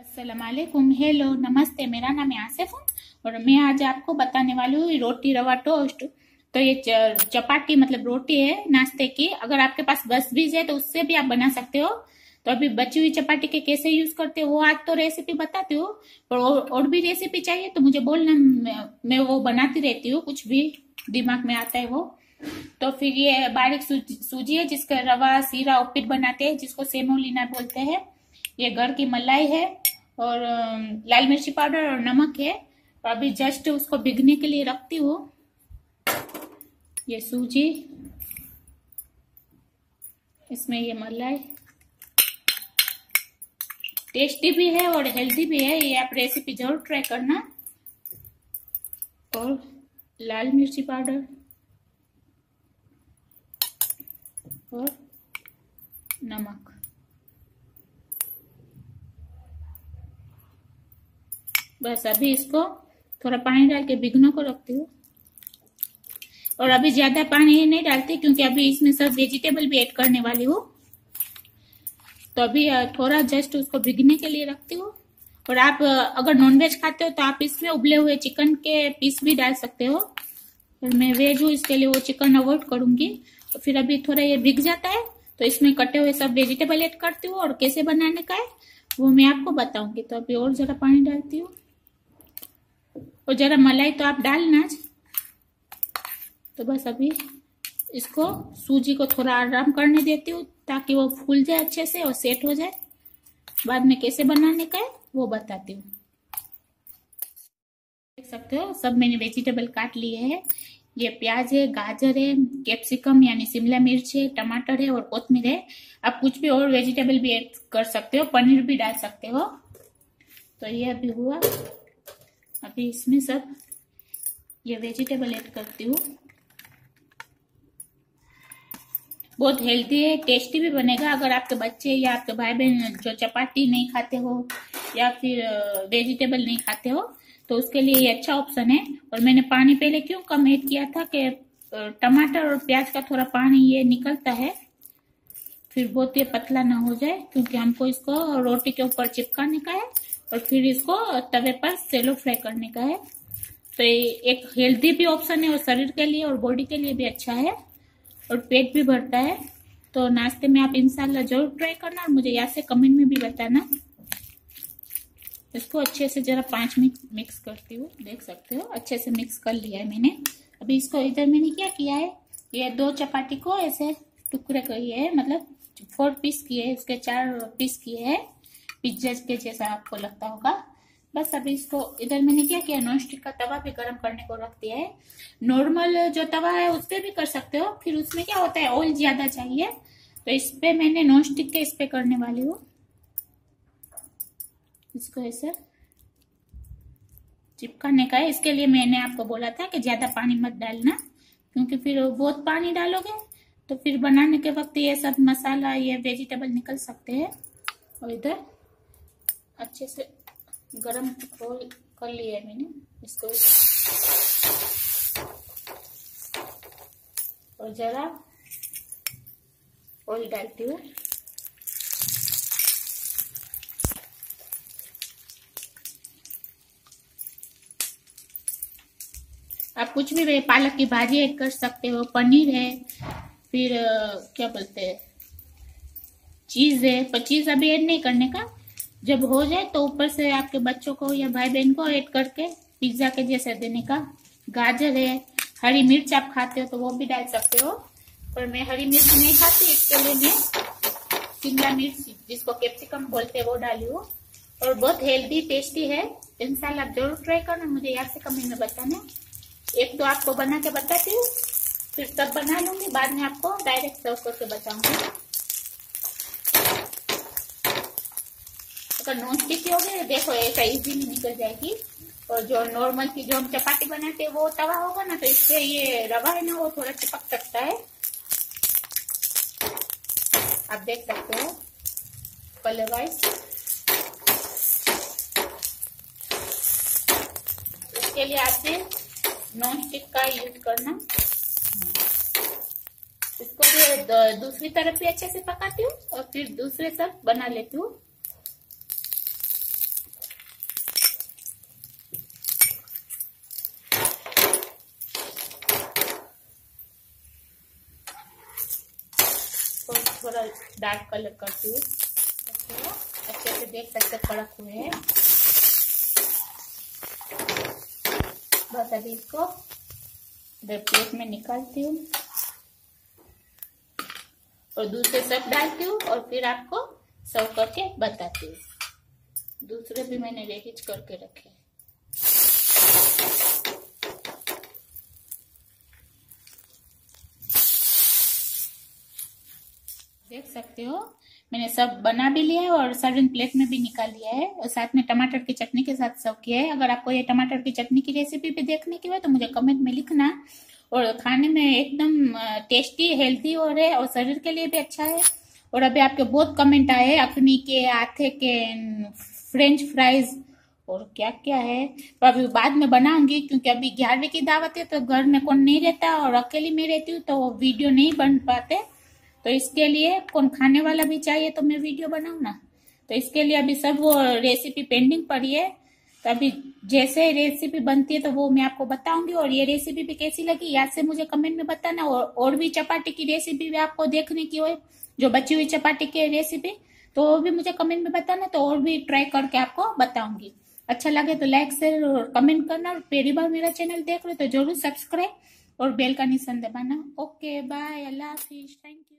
असलकुम हेलो, नमस्ते। मेरा नाम है आसिफ और मैं आज आपको बताने वाली हूँ रोटी रवा टोस्ट। तो ये चपाटी मतलब रोटी है नाश्ते की। अगर आपके पास बस बीज है तो उससे भी आप बना सकते हो। तो अभी बची हुई चपाटी के कैसे यूज़ करते हो, वो आज तो रेसिपी बताती हूँ। पर और भी रेसिपी चाहिए तो मुझे बोलना मैं वो बनाती रहती हूँ। कुछ भी दिमाग में आता है वो। तो फिर ये बारीक सूजी है, जिसका रवा, सीरा, उपीट बनाते हैं, जिसको सेमोलिना बोलते हैं। ये घर की मलाई है और लाल मिर्ची पाउडर और नमक है। तो अभी जस्ट उसको भिगने के लिए रखती हूँ। ये सूजी, इसमें ये मलाई। टेस्टी भी है और हेल्दी भी है, ये आप रेसिपी ज़रूर ट्राई करना। और लाल मिर्ची पाउडर और नमक। बस अभी इसको थोड़ा पानी डाल के भिगनों को रखती हूँ। और अभी ज़्यादा पानी नहीं डालती क्योंकि अभी इसमें सब वेजिटेबल भी ऐड करने वाली हूँ। तो अभी थोड़ा जस्ट उसको भिगने के लिए रखती हूँ। और आप, अगर नॉनवेज खाते हो तो आप इसमें उबले हुए चिकन के पीस भी डाल सकते हो। और मैं वेज हूँ, इसके लिए वो चिकन अवॉइड करूँगी। तो फिर अभी थोड़ा ये भिग जाता है तो इसमें कटे हुए सब वेजिटेबल ऐड करती हूँ और कैसे बनाने का है, वो मैं आपको बताऊँगी। तो अभी और जरा पानी डालती हूँ। और जरा मलाई तो आप डालना तो बस अभी इसको सूजी को थोड़ा आराम करने देती हूँ, ताकि वो फूल जाए अच्छे से और सेट हो जाए। बाद में कैसे बनाने का है, वो बताती हूँ। देख सकते हो, सब मैंने वेजिटेबल काट लिए है। ये प्याज है, गाजर है कैप्सिकम यानी शिमला मिर्च है, टमाटर है और कोथमीर है। आप कुछ भी और वेजिटेबल भी ऐड कर सकते हो, पनीर भी डाल सकते हो। तो ये अभी हुआ। अभी इसमें सब ये वेजिटेबल ऐड करती हूँ। बहुत हेल्दी है टेस्टी भी बनेगा। अगर आपके बच्चे या आपके भाई बहन जो चपाती नहीं खाते हो या फिर वेजिटेबल नहीं खाते हो तो उसके लिए ये अच्छा ऑप्शन है। और मैंने पानी पहले क्यों कम ऐड किया था कि टमाटर और प्याज का थोड़ा पानी ये निकलता है, फिर बहुत ये पतला ना हो जाए, क्योंकि हमको इसको रोटी के ऊपर चिपकाने का है और फिर इसको तवे पर सेलो फ्राई करने का है। तो ये एक हेल्दी भी ऑप्शन है और शरीर के लिए और बॉडी के लिए भी अच्छा है। और पेट भी भरता है। तो नाश्ते में आप इंशाल्लाह ज़रूर ट्राई करना और मुझे यहाँ से कमेंट में भी बताना। इसको अच्छे से जरा पाँच मिनट मिक्स करती हूँ, देख सकते हो। अच्छे से मिक्स कर लिया है मैंने। अभी इसको इधर मैंने क्या किया है? ये दो चपाती को ऐसे टुकड़े किए है मतलब फोर पीस किए इसके चार पीस किए हैं। पिज्जा के जैसा आपको लगता होगा। बस अभी इसको इधर मैंने क्या किया नॉन स्टिक का तवा भी गर्म करने को रख दिया है। नॉर्मल जो तवा है, उस पर भी कर सकते हो। फिर उसमें क्या होता है ऑयल ज़्यादा चाहिए। तो इस पे मैंने नॉन स्टिक के इस पे करने वाली हूँ। इसको ऐसे चिपकाने का है। इसके लिए मैंने आपको बोला था कि ज़्यादा पानी मत डालना, क्योंकि फिर बहुत पानी डालोगे तो फिर बनाने के वक्त ये सब मसाला, ये वेजिटेबल निकल सकते हैं। और इधर अच्छे से गरम रोल कर लिया है मैंने इसको। और जरा ऑयल डालती हूँ। आप कुछ भी पालक की भाजी ऐड कर सकते हो, पनीर है, फिर क्या बोलते हैं, चीज़ है, पर चीज़ अभी ऐड नहीं करने का। जब हो जाए तो ऊपर से आपके बच्चों को या भाई बहन को ऐड करके पिज्जा के जैसे देने का गाजर है, हरी मिर्च आप खाते हो तो वो भी डाल सकते हो। पर मैं हरी मिर्च नहीं खाती इसके लिए मैं शिमला मिर्च, जिसको कैप्सिकम बोलते हैं, वो डाली हूँ। और बहुत हेल्दी टेस्टी है। इंशाल्लाह आप ज़रूर ट्राई करना, मुझे याद से कमेंट में बताना। एक तो आपको बना के बताती हूँ, फिर सब बना लूँगी, बाद में आपको डायरेक्ट सर्व करके बताऊँगी। अगर नॉन स्टिक हो गए देखो ऐसा इजीली निकल जाएगी। और जो नॉर्मल की जो हम चपाती बनाते हैं, वो तवा होगा ना तो इससे ये रवा है ना, वो थोड़ा चिपक सकता है। आप देख सकते हो कलर वाइज इसके लिए आपसे नॉन स्टिक का यूज़ करना। इसको भी दूसरी तरफ़ भी अच्छे से पकाती हूँ, और फिर दूसरे तरफ़ बना लेती हूँ तो थोड़ा डार्क कलर करती हूँ अच्छे से देख सकते कड़क हुए हैं बस अभी इसको प्लेट में निकालती हूँ। और दूसरे सब डालती हूँ और फिर आपको सर्व करके बताती हूँ। दूसरे भी मैंने रेहिज करके रखे देख सकते हो। मैंने सब बना भी लिया है और सर्विंग प्लेट में भी निकाल लिया है। और साथ में टमाटर की चटनी के साथ सर्व किया है। अगर आपको ये टमाटर की चटनी की रेसिपी भी देखने की हो तो मुझे कमेंट में लिखना। और खाने में एकदम टेस्टी हेल्थी और है, और शरीर के लिए भी अच्छा है। और अभी आपके बहुत कमेंट आए अखनी के आथे के फ्रेंच फ्राइज और क्या क्या है। तो अभी बाद में बनाऊँगी, क्योंकि अभी ग्यारहवीं की दावत है तो घर में कौन नहीं रहता और अकेली में रहती हूँ तो वीडियो नहीं बन पाते। तो इसके लिए कौन खाने वाला भी चाहिए तो मैं वीडियो बनाऊ ना। तो इसके लिए अभी सब वो रेसिपी पेंडिंग पड़ी है। तो अभी जैसे रेसिपी बनती है तो वो मैं आपको बताऊँगी और ये रेसिपी भी कैसी लगी याद से मुझे कमेंट में बताना। और, और भी चपाटी की रेसिपी भी आपको देखने की हो जो बची हुई चपाटी की रेसिपी तो वो भी मुझे कमेंट में बताना तो और भी ट्राई करके आपको बताऊँगी। अच्छा लगे तो लाइक शेयर और कमेंट करना। और पहली बार मेरा चैनल देख रहे हो तो ज़रूर सब्सक्राइब और बेल का निशान दबाना। ओके बाय अल्लाह हाफिज थैंक यू